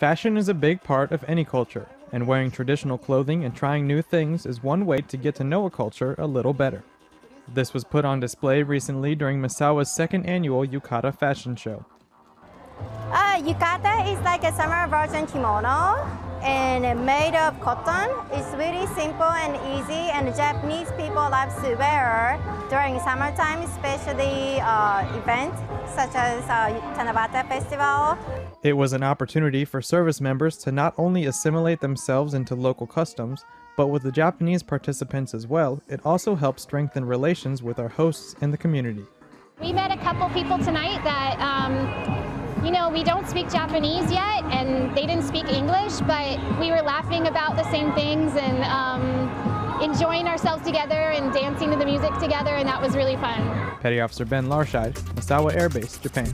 Fashion is a big part of any culture, and wearing traditional clothing and trying new things is one way to get to know a culture a little better. This was put on display recently during Misawa's second annual Yukata Fashion Show. Uh, yukata is like a summer version kimono and made of cotton. It's simple and easy and Japanese people love to wear during summertime, especially uh, events such as uh, Tanabata Festival. It was an opportunity for service members to not only assimilate themselves into local customs, but with the Japanese participants as well, it also helped strengthen relations with our hosts in the community. We met a couple people tonight that, um, you know, we don't speak Japanese yet, and they didn't speak English, but we were laughing about the same things and um, enjoying ourselves together and dancing to the music together, and that was really fun. Petty Officer Ben Larscheid, Misawa Air Base, Japan.